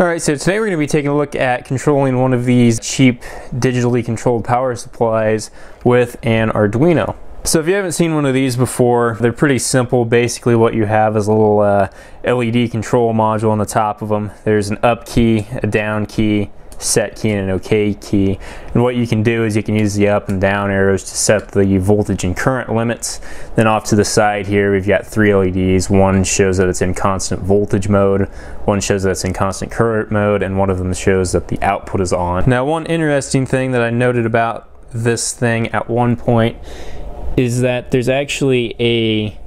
All right, so today we're going to be taking a look at controlling one of these cheap digitally controlled power supplies with an Arduino. So if you haven't seen one of these before, they're pretty simple. Basically what you have is a little uh, LED control module on the top of them. There's an up key, a down key, set key and an OK key. And what you can do is you can use the up and down arrows to set the voltage and current limits. Then off to the side here, we've got three LEDs. One shows that it's in constant voltage mode, one shows that it's in constant current mode, and one of them shows that the output is on. Now, one interesting thing that I noted about this thing at one point is that there's actually a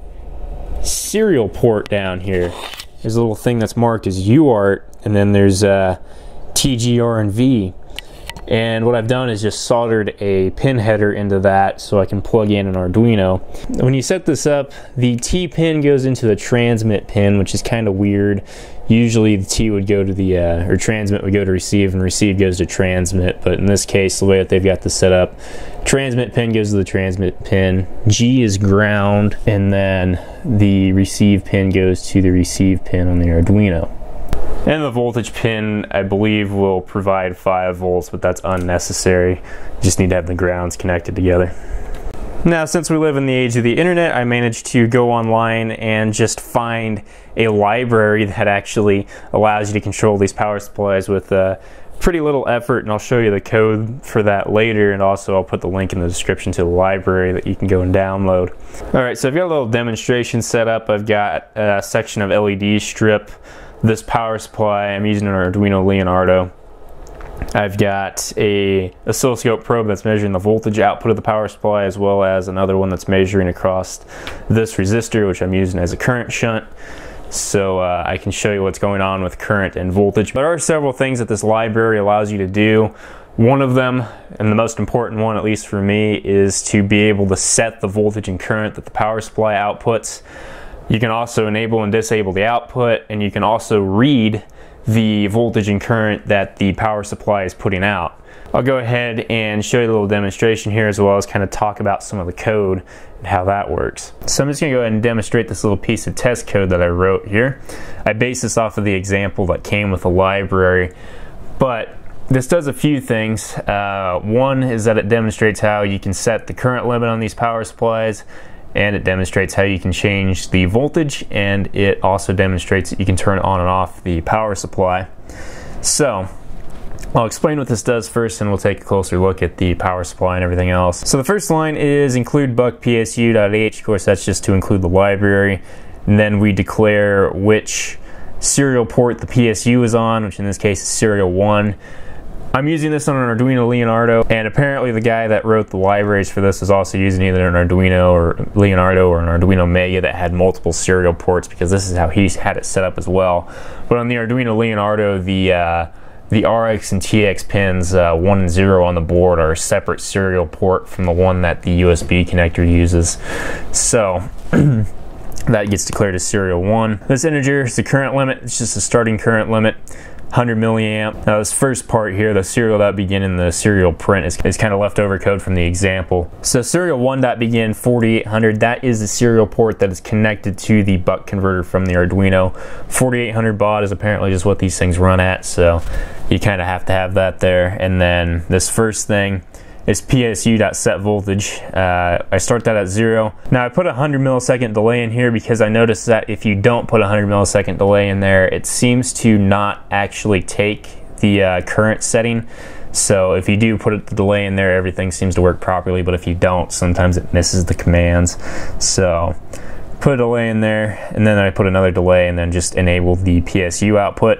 serial port down here. There's a little thing that's marked as UART, and then there's uh, TGR and V. And what I've done is just soldered a pin header into that so I can plug in an Arduino. When you set this up, the T pin goes into the transmit pin, which is kind of weird. Usually the T would go to the, uh, or transmit would go to receive and receive goes to transmit. But in this case, the way that they've got this set up, transmit pin goes to the transmit pin, G is ground, and then the receive pin goes to the receive pin on the Arduino. And the voltage pin, I believe, will provide 5 volts, but that's unnecessary. You just need to have the grounds connected together. Now, since we live in the age of the internet, I managed to go online and just find a library that actually allows you to control these power supplies with uh, pretty little effort, and I'll show you the code for that later, and also I'll put the link in the description to the library that you can go and download. All right, so I've got a little demonstration set up. I've got a section of LED strip this power supply, I'm using an Arduino Leonardo. I've got a oscilloscope probe that's measuring the voltage output of the power supply as well as another one that's measuring across this resistor which I'm using as a current shunt so uh, I can show you what's going on with current and voltage. But there are several things that this library allows you to do. One of them, and the most important one at least for me, is to be able to set the voltage and current that the power supply outputs. You can also enable and disable the output and you can also read the voltage and current that the power supply is putting out. I'll go ahead and show you a little demonstration here as well as kind of talk about some of the code and how that works. So I'm just going to go ahead and demonstrate this little piece of test code that I wrote here. I based this off of the example that came with the library, but this does a few things. Uh, one is that it demonstrates how you can set the current limit on these power supplies and it demonstrates how you can change the voltage and it also demonstrates that you can turn on and off the power supply. So I'll explain what this does first and we'll take a closer look at the power supply and everything else. So the first line is include BuckPSU.h, of course that's just to include the library. And then we declare which serial port the PSU is on, which in this case is serial 1. I'm using this on an Arduino Leonardo, and apparently the guy that wrote the libraries for this is also using either an Arduino or Leonardo or an Arduino Mega that had multiple serial ports because this is how he had it set up as well. But on the Arduino Leonardo, the uh, the RX and TX pins uh, 1 and 0 on the board are a separate serial port from the one that the USB connector uses. So that gets declared as serial 1. This integer is the current limit, it's just a starting current limit. 100 milliamp. Now this first part here, the serial dot begin in the serial print is, is kind of leftover code from the example. So serial 1.begin 4800, that is the serial port that is connected to the buck converter from the Arduino. 4800 baud is apparently just what these things run at, so you kind of have to have that there. And then this first thing, is PSU.set voltage. Uh, I start that at zero. Now I put a 100 millisecond delay in here because I noticed that if you don't put a 100 millisecond delay in there, it seems to not actually take the uh, current setting. So if you do put the delay in there, everything seems to work properly, but if you don't, sometimes it misses the commands. So put a delay in there, and then I put another delay and then just enable the PSU output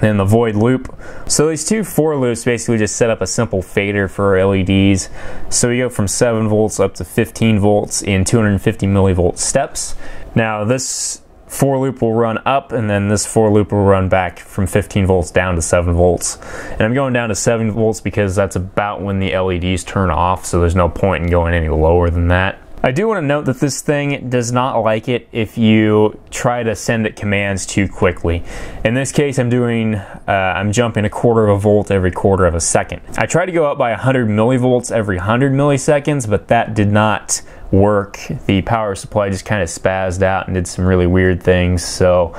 then the void loop. So these two for loops basically just set up a simple fader for our LEDs. So we go from 7 volts up to 15 volts in 250 millivolt steps. Now this for loop will run up and then this for loop will run back from 15 volts down to 7 volts. And I'm going down to 7 volts because that's about when the LEDs turn off so there's no point in going any lower than that. I do want to note that this thing does not like it if you try to send it commands too quickly. In this case, I'm doing, uh, I'm jumping a quarter of a volt every quarter of a second. I tried to go up by 100 millivolts every 100 milliseconds, but that did not work. The power supply just kind of spazzed out and did some really weird things. So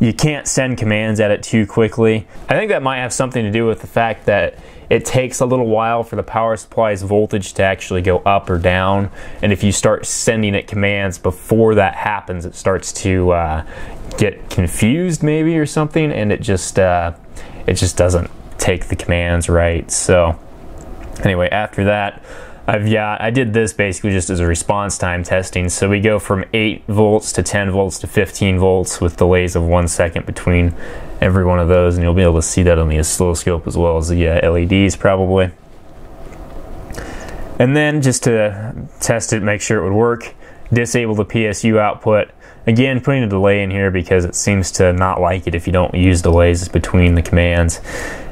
you can't send commands at it too quickly. I think that might have something to do with the fact that it takes a little while for the power supply's voltage to actually go up or down. And if you start sending it commands before that happens, it starts to uh, get confused maybe or something, and it just uh, it just doesn't take the commands right. So anyway, after that, I've yeah, I did this basically just as a response time testing. So we go from 8 volts to 10 volts to 15 volts with delays of one second between every one of those, and you'll be able to see that on the oscilloscope as well as the uh, LEDs probably. And then just to test it, make sure it would work, disable the PSU output. Again, putting a delay in here because it seems to not like it if you don't use delays between the commands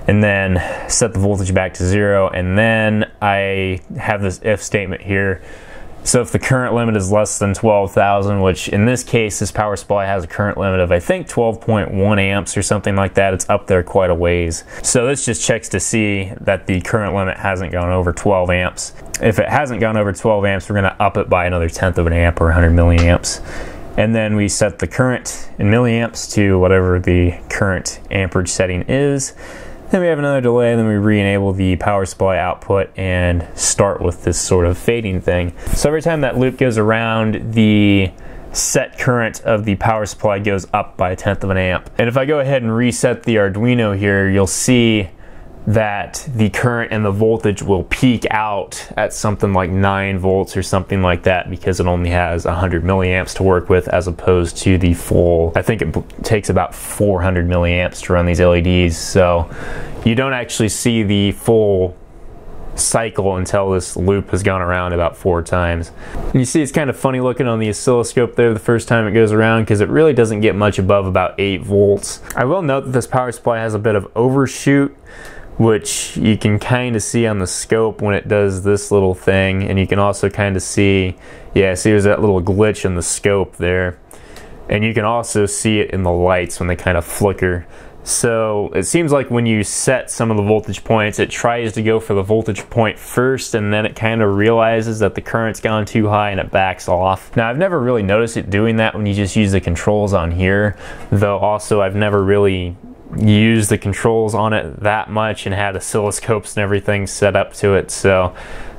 and then set the voltage back to zero. And then I have this if statement here. So if the current limit is less than 12,000, which in this case, this power supply has a current limit of I think 12.1 amps or something like that. It's up there quite a ways. So this just checks to see that the current limit hasn't gone over 12 amps. If it hasn't gone over 12 amps, we're gonna up it by another tenth of an amp or 100 milliamps. And then we set the current in milliamps to whatever the current amperage setting is. Then we have another delay, and then we re-enable the power supply output and start with this sort of fading thing. So every time that loop goes around, the set current of the power supply goes up by a tenth of an amp. And if I go ahead and reset the Arduino here, you'll see that the current and the voltage will peak out at something like 9 volts or something like that because it only has 100 milliamps to work with as opposed to the full I think it takes about 400 milliamps to run these LEDs so you don't actually see the full cycle until this loop has gone around about four times. And you see it's kind of funny looking on the oscilloscope there the first time it goes around because it really doesn't get much above about 8 volts. I will note that this power supply has a bit of overshoot which you can kind of see on the scope when it does this little thing and you can also kind of see yeah see there's that little glitch in the scope there. And you can also see it in the lights when they kind of flicker. So it seems like when you set some of the voltage points it tries to go for the voltage point first and then it kind of realizes that the current's gone too high and it backs off. Now I've never really noticed it doing that when you just use the controls on here though also I've never really used the controls on it that much and had oscilloscopes and everything set up to it. So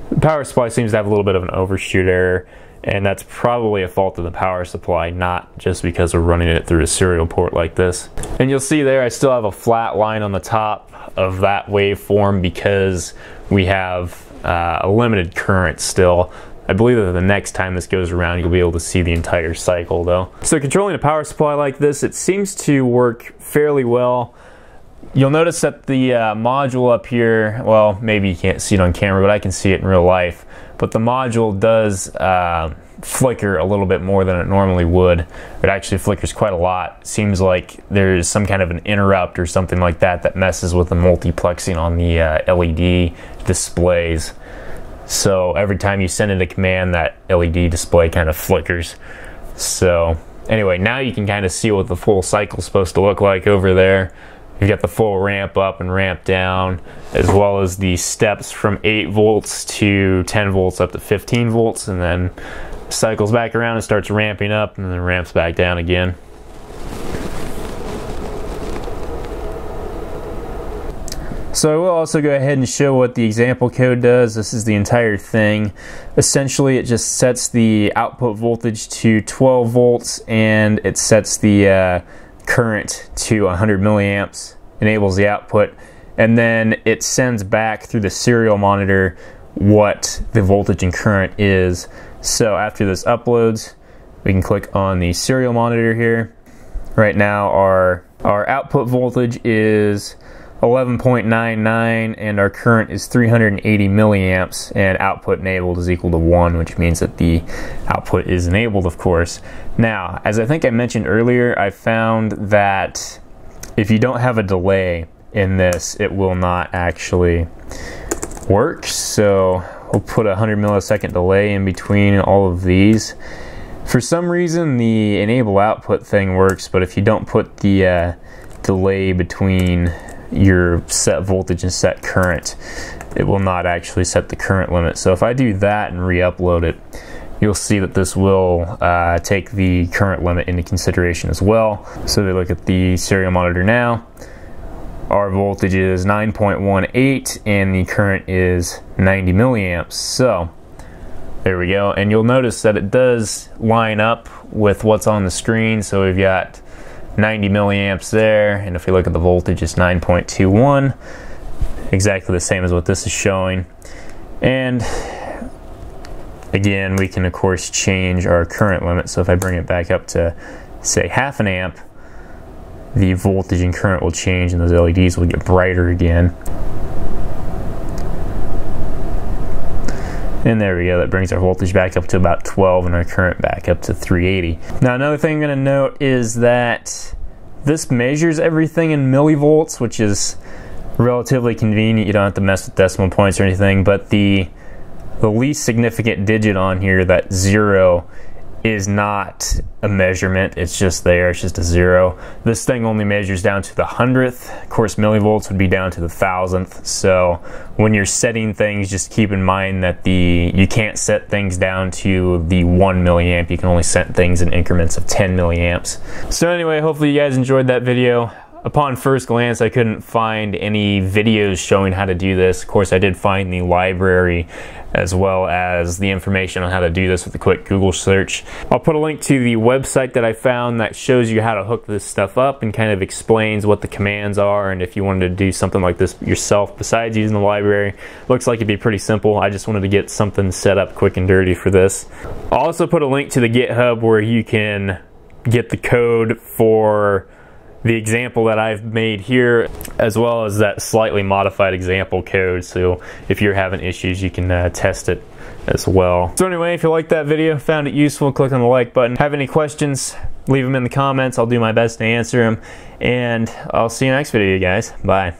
the power supply seems to have a little bit of an overshoot error and that's probably a fault of the power supply, not just because we're running it through a serial port like this. And you'll see there I still have a flat line on the top of that waveform because we have uh, a limited current still. I believe that the next time this goes around, you'll be able to see the entire cycle though. So controlling a power supply like this, it seems to work fairly well. You'll notice that the uh, module up here, well, maybe you can't see it on camera, but I can see it in real life. But the module does uh, flicker a little bit more than it normally would. It actually flickers quite a lot. Seems like there's some kind of an interrupt or something like that that messes with the multiplexing on the uh, LED displays. So every time you send in a command, that LED display kind of flickers. So anyway, now you can kind of see what the full cycle is supposed to look like over there. You've got the full ramp up and ramp down, as well as the steps from 8 volts to 10 volts up to 15 volts, and then cycles back around and starts ramping up and then ramps back down again. So I will also go ahead and show what the example code does. This is the entire thing. Essentially, it just sets the output voltage to 12 volts and it sets the uh, current to 100 milliamps, enables the output, and then it sends back through the serial monitor what the voltage and current is. So after this uploads, we can click on the serial monitor here. Right now, our, our output voltage is 11.99 and our current is 380 milliamps and output enabled is equal to 1 which means that the output is enabled of course. Now as I think I mentioned earlier I found that if you don't have a delay in this it will not actually work so we'll put a 100 millisecond delay in between all of these. For some reason the enable output thing works but if you don't put the uh, delay between your set voltage and set current. It will not actually set the current limit. So if I do that and re-upload it, you'll see that this will uh, take the current limit into consideration as well. So we look at the serial monitor now. Our voltage is 9.18 and the current is 90 milliamps. So there we go. And you'll notice that it does line up with what's on the screen. So we've got 90 milliamps there. And if we look at the voltage, it's 9.21. Exactly the same as what this is showing. And again, we can of course change our current limit. So if I bring it back up to say half an amp, the voltage and current will change and those LEDs will get brighter again. And there we go, that brings our voltage back up to about 12 and our current back up to 380. Now another thing I'm gonna note is that this measures everything in millivolts, which is relatively convenient. You don't have to mess with decimal points or anything, but the the least significant digit on here, that zero, is not a measurement. It's just there. It's just a zero. This thing only measures down to the hundredth. Of course, millivolts would be down to the thousandth. So when you're setting things, just keep in mind that the you can't set things down to the one milliamp. You can only set things in increments of 10 milliamps. So anyway, hopefully you guys enjoyed that video upon first glance, I couldn't find any videos showing how to do this. Of course, I did find the library as well as the information on how to do this with a quick Google search. I'll put a link to the website that I found that shows you how to hook this stuff up and kind of explains what the commands are and if you wanted to do something like this yourself besides using the library. Looks like it'd be pretty simple. I just wanted to get something set up quick and dirty for this. I'll also put a link to the GitHub where you can get the code for the example that I've made here, as well as that slightly modified example code. So if you're having issues, you can uh, test it as well. So anyway, if you liked that video, found it useful, click on the like button. Have any questions, leave them in the comments. I'll do my best to answer them. And I'll see you next video, guys. Bye.